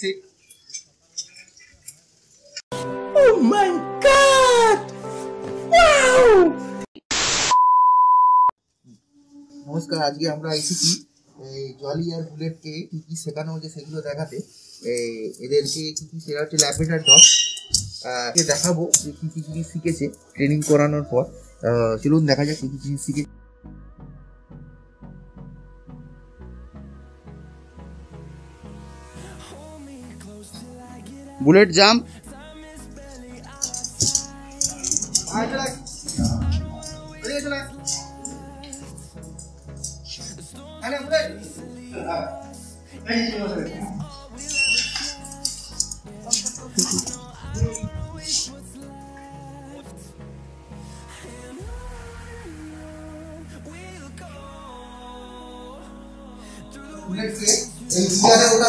Seat Oh my god! Wow! নমস্কার আজকে আমরা এসেছি এই জলি আর বুলেটকে কি কি শেখানো হচ্ছে সেগুলো দেখাতে। এদেরকে কি কি সেটা হচ্ছে ল্যাবেটার জব দেখাবো যে কি কি জিনিস শিখেছে ট্রেনিং করানোর পর। আহ, চলুন দেখা যাক কি কি জিনিস শিখে বুলেট জাম্প বুলেটকে এই চেয়ারে ওটা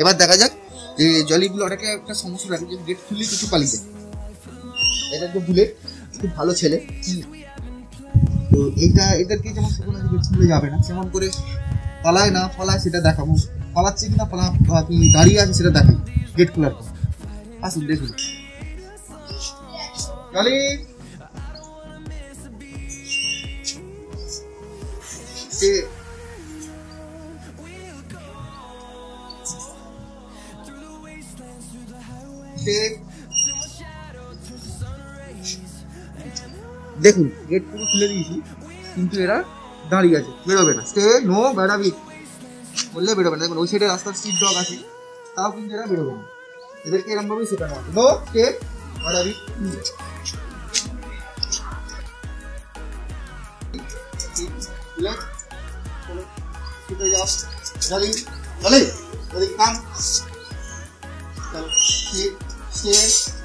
এবার দেখা যাক যে জলিগুলো ওটাকে একটা সমস্যা রাখে যে গেট খুললে কিছু পালিয়ে যায় এটা যে বুলেট খুব ভালো ছেলে। তো এইটা এদেরকে যেমন সেখানে গেট খুলে যাবে না কেমন করে পালায় না পালায় সেটা দেখাবো পালাচ্ছে কিনা পালা কি দাঁড়িয়ে আছে সেটা দেখাবো গেট খোলার পর আসুন, দেখুন Kali. Stay. দেখুন গেট পুরো খুলে দিয়েছি, কিন্তু এরা দাঁড়িয়ে আছে, বেরোবে না। স্টে নো বেড়াবি বললে বেরোবে না। দেখুন, ওই সাইডে রাস্তার সিট ডগ আছে, তাও কিন্তু এরা বেরোবে না। এদেরকে এরকম ভাবেই শেখানো হবে নো স্টে বেড়াবি লেফট চলো যাস ডালিং ডালিং ডালিং কাম চলো ঠিক 鞋。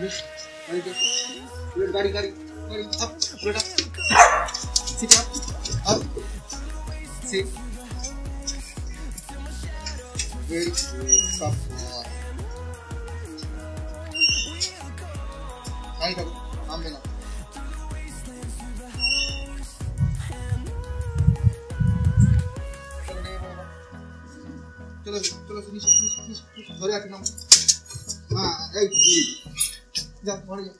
Yeah. Gari, gari, up, good up. Sit up, up. Sit. Very good, stop. Right up, arm in. চলো চলো ধরে নাম হ্যাঁ এই যা ঘরে যা